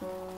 嗯。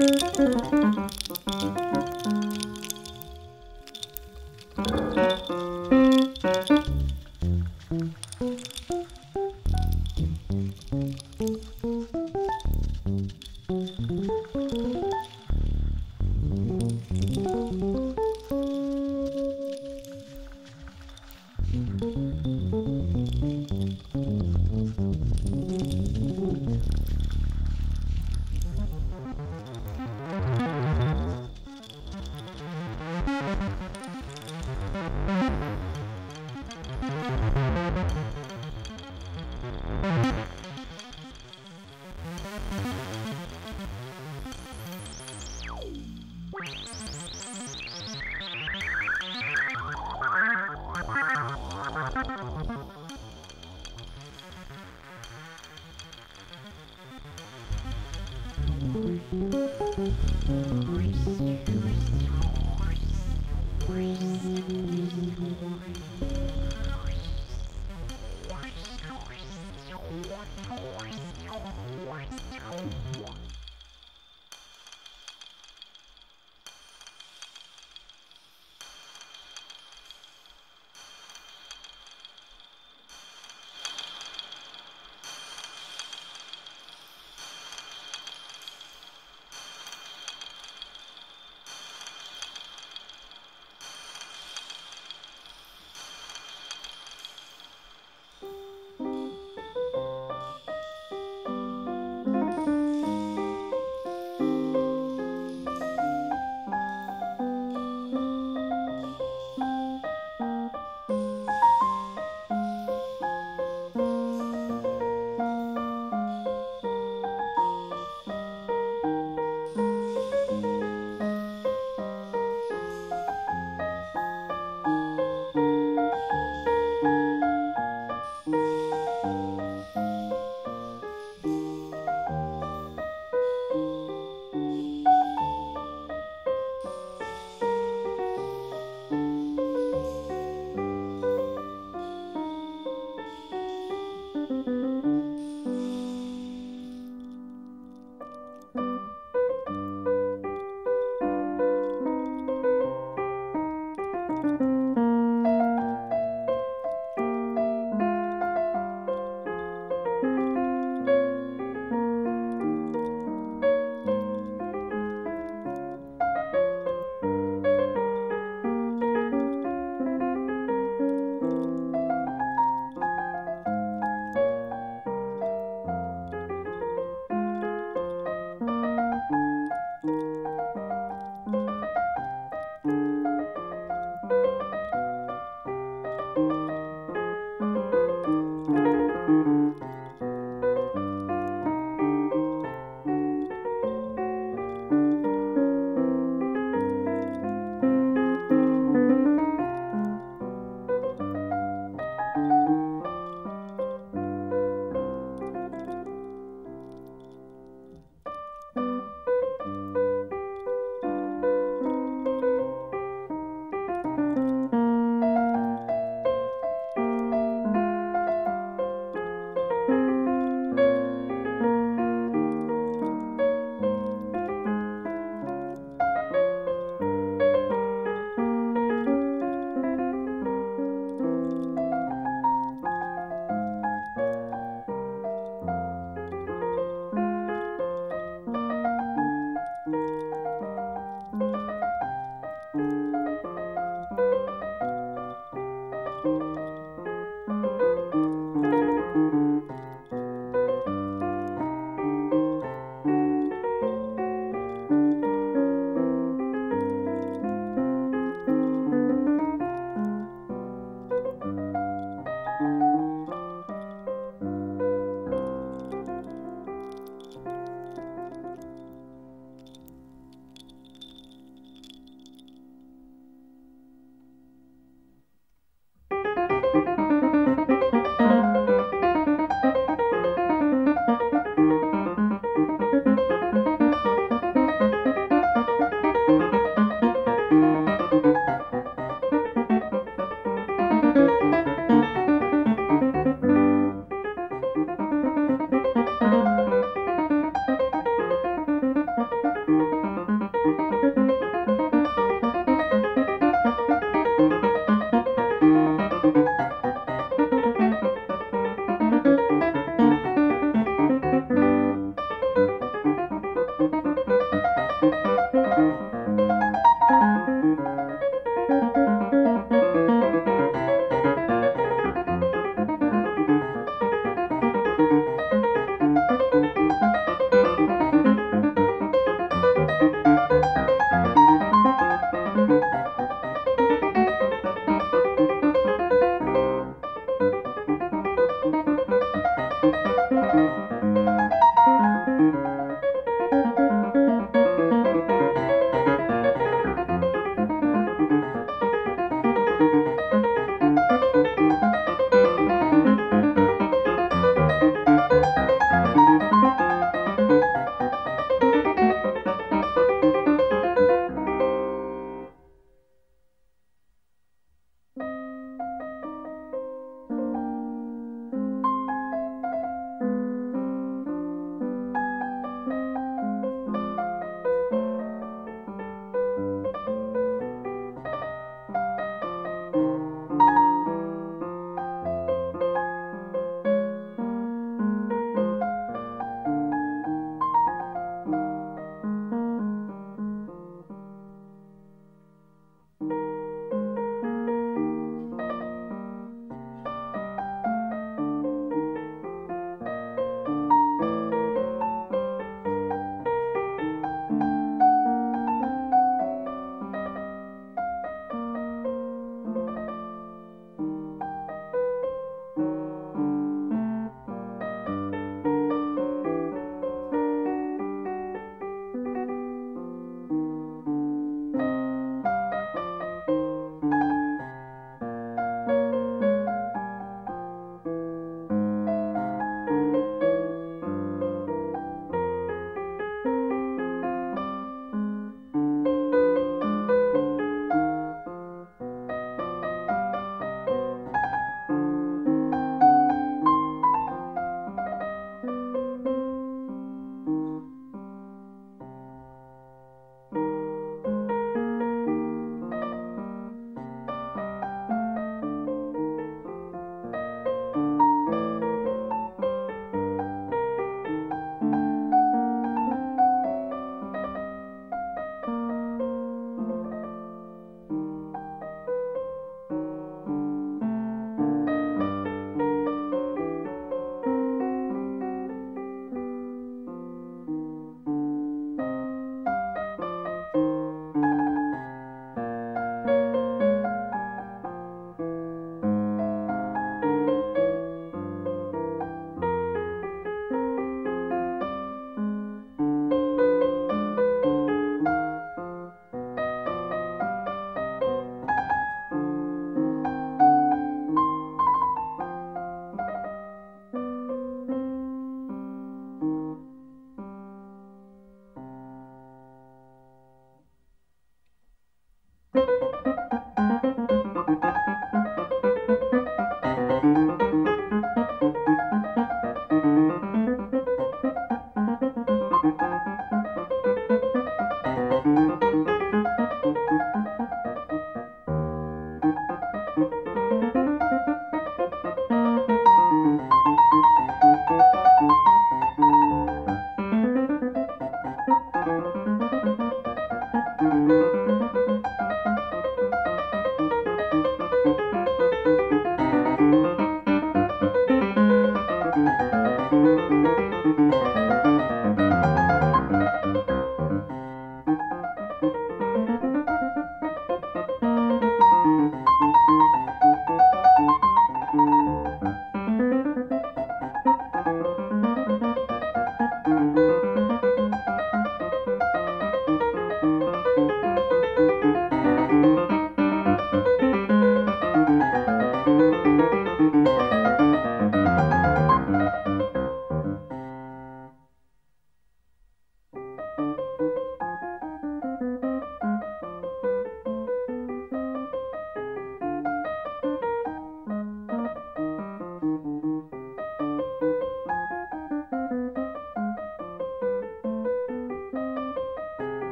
Música